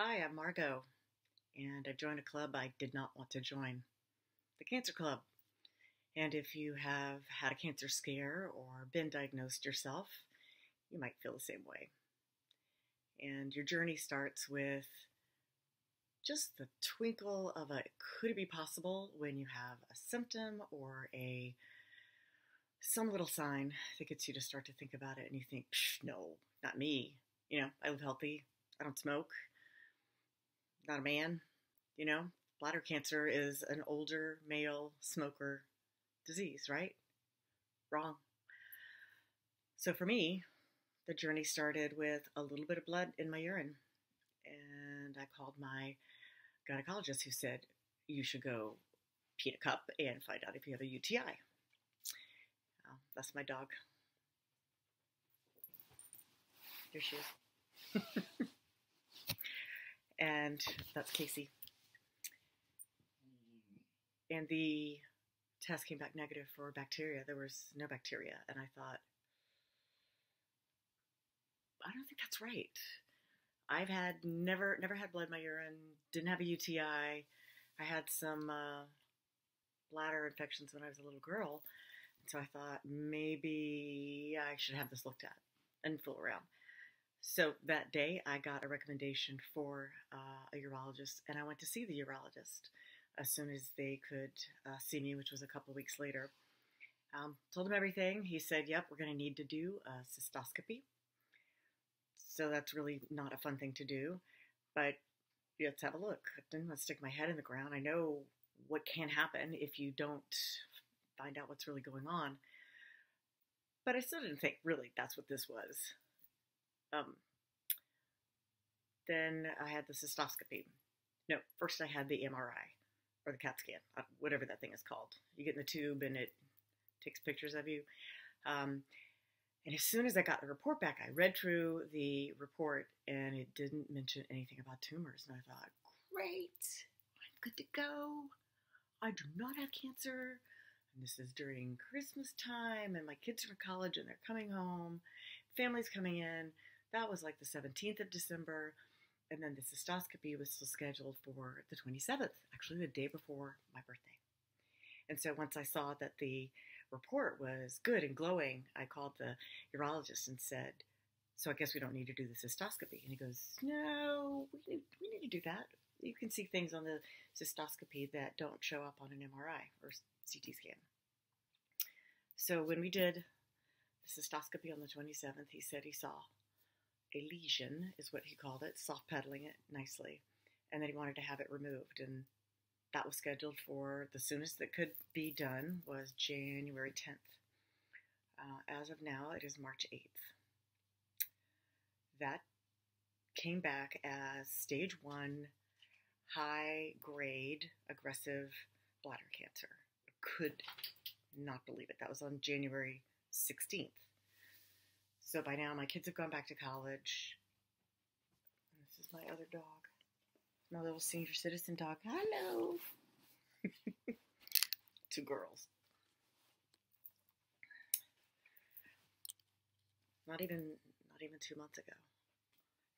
Hi, I'm Margot, and I joined a club I did not want to join the Cancer Club. And if you have had a cancer scare or been diagnosed yourself, you might feel the same way. And your journey starts with just the twinkle of a could it be possible when you have a symptom or a some little sign that gets you to start to think about it and you think, no, not me. You know, I live healthy. I don't smoke. Not a man. You know, bladder cancer is an older male smoker disease, right? Wrong. So for me, the journey started with a little bit of blood in my urine. And I called my gynecologist who said, you should go pee in a cup and find out if you have a UTI. That's my dog. Here she is. and that's Casey. And the test came back negative for bacteria. There was no bacteria. And I thought, I don't think that's right. I've had never never had blood in my urine, didn't have a UTI. I had some uh, bladder infections when I was a little girl, so I thought maybe I should have this looked at and fool around. So that day, I got a recommendation for uh, a urologist, and I went to see the urologist as soon as they could uh, see me, which was a couple weeks later. Um, told him everything. He said, "Yep, we're going to need to do a cystoscopy." So that's really not a fun thing to do, but let's have a look. I didn't want to stick my head in the ground. I know what can happen if you don't find out what's really going on. But I still didn't think really that's what this was. Um, then I had the cystoscopy. No, first I had the MRI or the CAT scan, uh, whatever that thing is called. You get in the tube and it takes pictures of you. Um, and as soon as I got the report back, I read through the report and it didn't mention anything about tumors. And I thought, great, I'm good to go. I do not have cancer. And this is during Christmas time, and my kids are in college and they're coming home. Family's coming in. That was like the 17th of December. And then the cystoscopy was still scheduled for the 27th, actually the day before my birthday. And so once I saw that the report was good and glowing, I called the urologist and said, So I guess we don't need to do the cystoscopy. And he goes, No, we need, we need to do that. You can see things on the cystoscopy that don't show up on an MRI or CT scan. So when we did the cystoscopy on the 27th, he said he saw a lesion, is what he called it, soft pedaling it nicely, and that he wanted to have it removed. And that was scheduled for the soonest that could be done was January 10th. Uh, as of now, it is March 8th. That came back as stage one, high grade, aggressive bladder cancer. Could not believe it. That was on January 16th. So by now, my kids have gone back to college. This is my other dog. My little senior citizen dog. Hello. Two girls. Not even not even two months ago.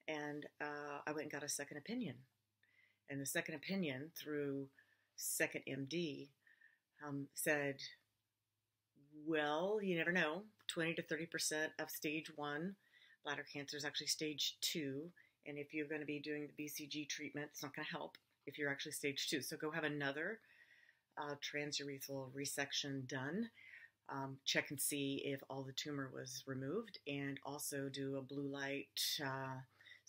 And uh, I went and got a second opinion. And the second opinion through Second MD um, said, well, you never know. 20 to 30% of stage one bladder cancer is actually stage two and if you're going to be doing the BCG treatment, it's not going to help if you're actually stage two. So go have another uh, transurethral resection done. Um, check and see if all the tumor was removed, and also do a blue light uh,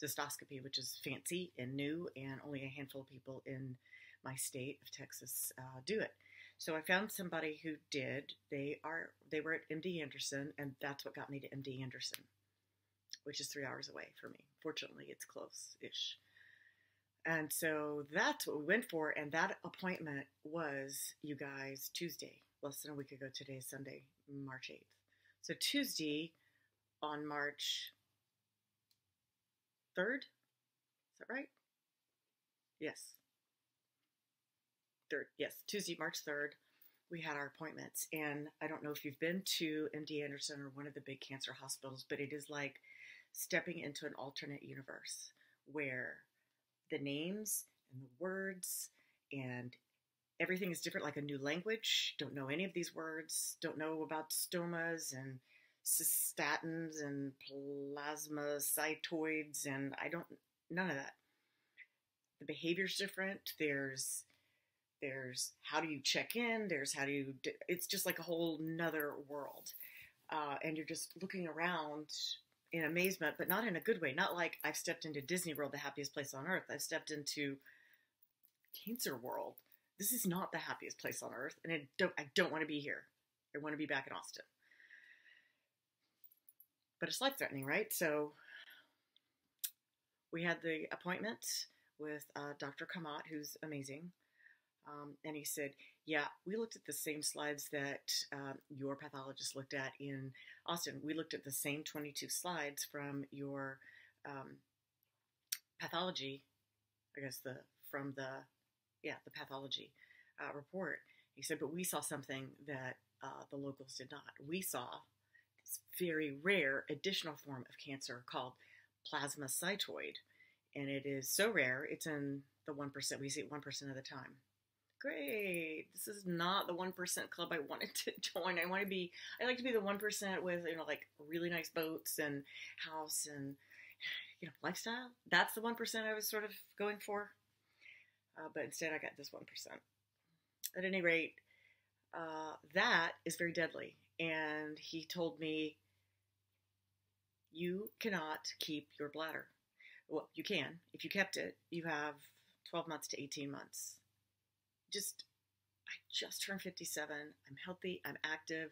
cystoscopy, which is fancy and new, and only a handful of people in my state of Texas uh, do it. So I found somebody who did. They are they were at MD Anderson, and that's what got me to MD Anderson which is three hours away for me. Fortunately, it's close ish. And so that's what we went for. And that appointment was, you guys, Tuesday, less than a week ago. Today is Sunday, March 8th. So Tuesday on March 3rd. Is that right? Yes. 3rd. Yes. Tuesday, March 3rd. We had our appointments. And I don't know if you've been to MD Anderson or one of the big cancer hospitals, but it is like stepping into an alternate universe where the names and the words and everything is different, like a new language. Don't know any of these words. Don't know about stomas and cystatins and plasmacytoids, and I don't none of that. The behavior's different. There's there's how do you check in. There's how do you. It's just like a whole nother world, uh, and you're just looking around in amazement, but not in a good way. Not like I've stepped into Disney World, the happiest place on earth. I've stepped into Cancer World. This is not the happiest place on earth, and I don't. I don't want to be here. I want to be back in Austin. But it's life threatening, right? So we had the appointment with uh, Dr. Kamat, who's amazing. Um, and he said, Yeah, we looked at the same slides that um, your pathologist looked at in Austin. We looked at the same 22 slides from your um, pathology, I guess, the from the, yeah, the pathology uh, report. He said, But we saw something that uh, the locals did not. We saw this very rare additional form of cancer called plasmacytoid. And it is so rare, it's in the 1%. We see it 1% of the time great. This is not the 1% club I wanted to join. I want to be, I like to be the 1% with, you know, like really nice boats and house and, you know, lifestyle. That's the 1% I was sort of going for. Uh, but instead, I got this 1%. At any rate, uh, that is very deadly. And he told me, you cannot keep your bladder. Well, you can. If you kept it, you have 12 months to 18 months just I just turned 57. I'm healthy. I'm active.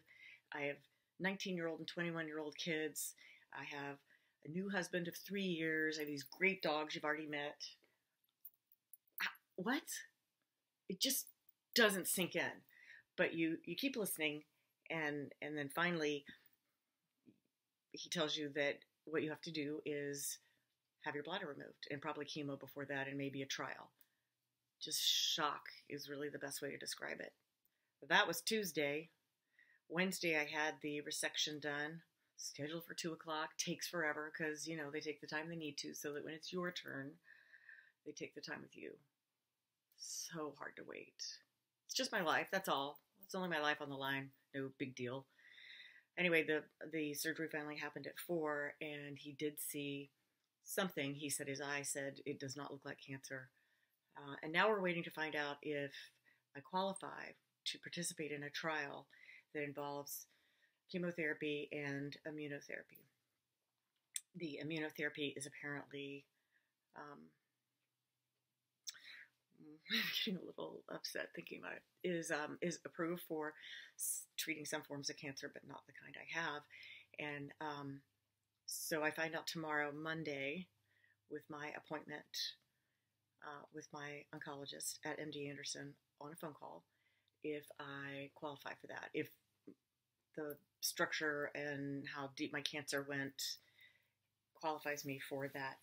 I have 19 year old and 21 year old kids. I have a new husband of three years. I have these great dogs you've already met. What? It just doesn't sink in. But you you keep listening, and and then finally, he tells you that what you have to do is have your bladder removed and probably chemo before that, and maybe a trial just shock is really the best way to describe it. That was Tuesday. Wednesday, I had the resection done, scheduled for two o'clock. Takes forever because you know they take the time they need to, so that when it's your turn, they take the time with you. So hard to wait. It's just my life. That's all. It's only my life on the line. No big deal. Anyway, the the surgery finally happened at four, and he did see something. He said his eye said it does not look like cancer uh, and now we're waiting to find out if I qualify to participate in a trial that involves chemotherapy and immunotherapy. The immunotherapy is apparently um, getting a little upset thinking about it. Is um, is approved for treating some forms of cancer, but not the kind I have. And um, so I find out tomorrow, Monday, with my appointment uh, with my oncologist at MD Anderson on a phone call if I qualify for that. If the structure and how deep my cancer went qualifies me for that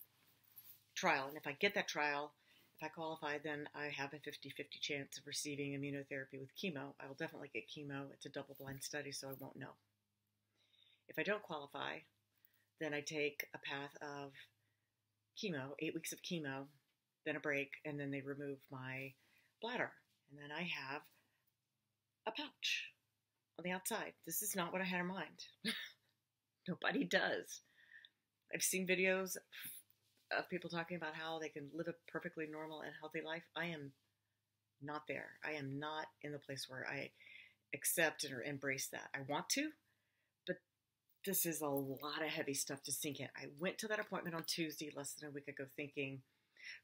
trial. And if I get that trial, if I qualify, then I have a 50 50 chance of receiving immunotherapy with chemo. I will definitely get chemo. It's a double blind study, so I won't know. If I don't qualify, then I take a path of chemo, eight weeks of chemo, then a break, and then they remove my bladder. And then I have a pouch on the outside. This is not what I had in mind. Nobody does. I've seen videos of people talking about how they can live a perfectly normal and healthy life. I am not there. I am not in the place where I accept or embrace that. I want to, but this is a lot of heavy stuff to sink in. I went to that appointment on Tuesday, less than a week ago, thinking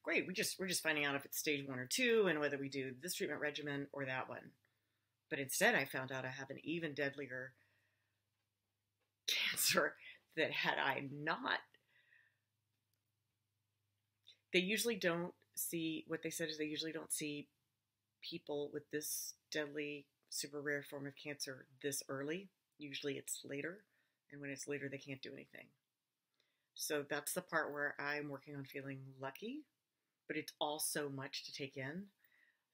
great. We just we're just finding out if it's stage one or two, and whether we do this treatment regimen or that one. But instead, I found out I have an even deadlier cancer that had I not. They usually don't see what they said is they usually don't see people with this deadly, super rare form of cancer this early. Usually it's later, and when it's later, they can't do anything. So that's the part where I'm working on feeling lucky but it's all so much to take in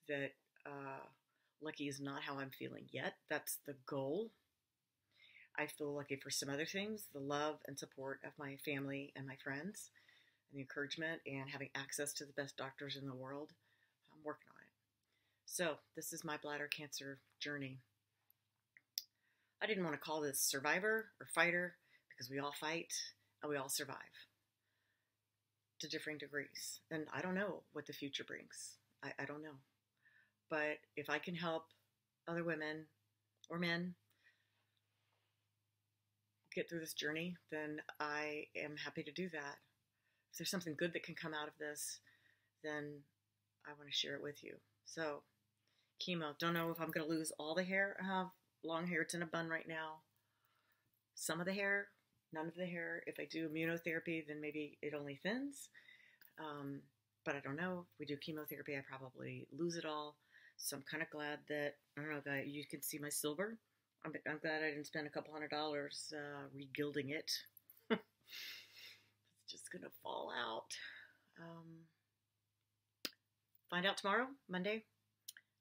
that uh, lucky is not how I'm feeling yet. That's the goal. I feel lucky for some other things the love and support of my family and my friends. and the encouragement and having access to the best doctors in the world, I'm working on it. So, this is my bladder cancer journey. I didn't want to call this survivor or fighter because we all fight we all survive to differing degrees. And I don't know what the future brings. I, I don't know. But if I can help other women or men get through this journey, then I am happy to do that. If there's something good that can come out of this, then I want to share it with you. So, chemo, don't know if I'm going to lose all the hair. I have long hair, it's in a bun right now. Some of the hair, none of the hair. If I do immunotherapy, then maybe it only thins. Um, but I don't know. If we do chemotherapy, I probably lose it all. So I'm kind of glad that, I don't know, you can see my silver. I'm, I'm glad I didn't spend a couple hundred dollars uh, regilding it. it's just going to fall out. Um, find out tomorrow, Monday.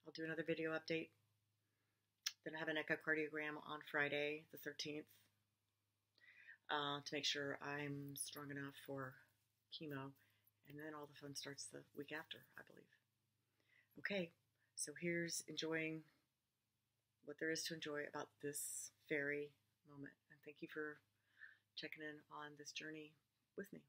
I'll do another video update. Then I have an echocardiogram on Friday, the 13th, uh, to make sure I'm strong enough for chemo. And then all the fun starts the week after, I believe. Okay, so here's enjoying what there is to enjoy about this very moment. And thank you for checking in on this journey with me.